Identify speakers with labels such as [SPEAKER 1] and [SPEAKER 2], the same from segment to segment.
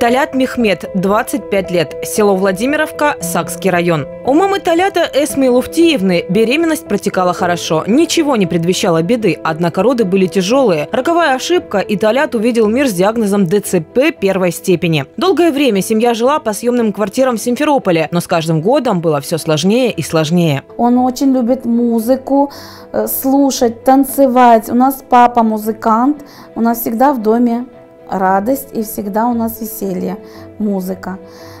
[SPEAKER 1] Талят Мехмед, 25 лет, село Владимировка, Сакский район. У мамы Талята Эсмы Луфтиевны беременность протекала хорошо, ничего не предвещало беды, однако роды были тяжелые. Роковая ошибка, и Талят увидел мир с диагнозом ДЦП первой степени. Долгое время семья жила по съемным квартирам в Симферополе, но с каждым годом было все сложнее и сложнее.
[SPEAKER 2] Он очень любит музыку, э, слушать, танцевать. У нас папа музыкант, у нас всегда в доме радость и всегда у нас веселье, музыка.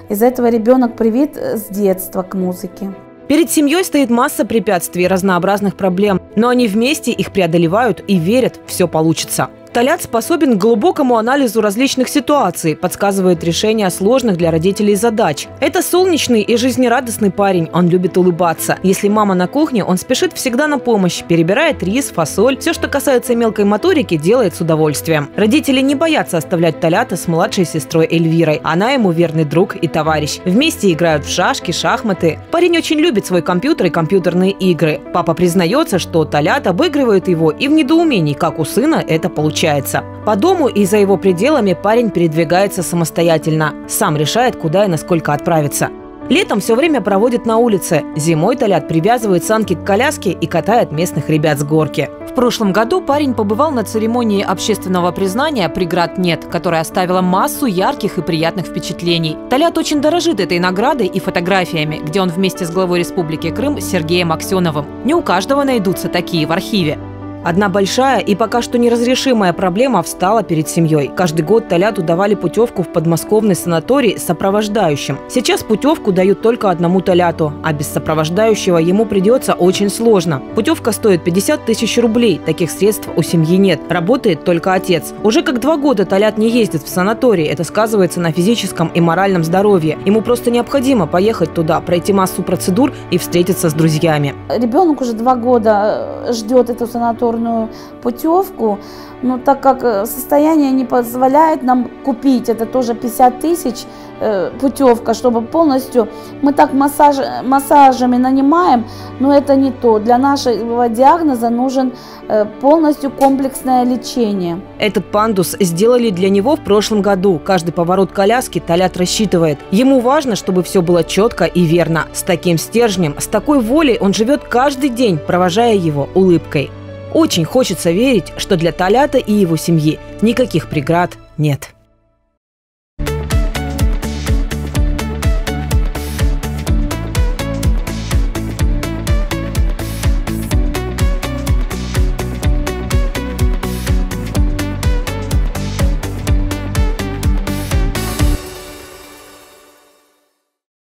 [SPEAKER 2] Из-за этого ребенок привит с детства к музыке.
[SPEAKER 1] Перед семьей стоит масса препятствий разнообразных проблем, но они вместе их преодолевают и верят, все получится. Талят способен к глубокому анализу различных ситуаций, подсказывает решение сложных для родителей задач. Это солнечный и жизнерадостный парень, он любит улыбаться. Если мама на кухне, он спешит всегда на помощь, перебирает рис, фасоль. Все, что касается мелкой моторики, делает с удовольствием. Родители не боятся оставлять Талята с младшей сестрой Эльвирой. Она ему верный друг и товарищ. Вместе играют в шашки, шахматы. Парень очень любит свой компьютер и компьютерные игры. Папа признается, что Талят обыгрывает его и в недоумении, как у сына это получается получается. По дому и за его пределами парень передвигается самостоятельно. Сам решает, куда и насколько отправиться. Летом все время проводит на улице. Зимой Толят привязывает санки к коляске и катает местных ребят с горки. В прошлом году парень побывал на церемонии общественного признания «Преград нет», которая оставила массу ярких и приятных впечатлений. Толят очень дорожит этой наградой и фотографиями, где он вместе с главой Республики Крым Сергеем Аксеновым. Не у каждого найдутся такие в архиве. Одна большая и пока что неразрешимая проблема встала перед семьей. Каждый год Толяту давали путевку в подмосковный санаторий с сопровождающим. Сейчас путевку дают только одному Толяту, а без сопровождающего ему придется очень сложно. Путевка стоит 50 тысяч рублей, таких средств у семьи нет. Работает только отец. Уже как два года Толят не ездит в санаторий, это сказывается на физическом и моральном здоровье. Ему просто необходимо поехать туда, пройти массу процедур и встретиться с друзьями.
[SPEAKER 2] Ребенок уже два года ждет эту санаторию санаторную путевку, но так как э, состояние не позволяет нам купить, это тоже 50 тысяч э, путевка, чтобы полностью, мы так массаж, массажами нанимаем, но это не то. Для нашего диагноза нужен э, полностью комплексное лечение.
[SPEAKER 1] Этот пандус сделали для него в прошлом году. Каждый поворот коляски Толят рассчитывает. Ему важно, чтобы все было четко и верно. С таким стержнем, с такой волей он живет каждый день, провожая его улыбкой. Очень хочется верить, что для Толята и его семьи никаких преград нет.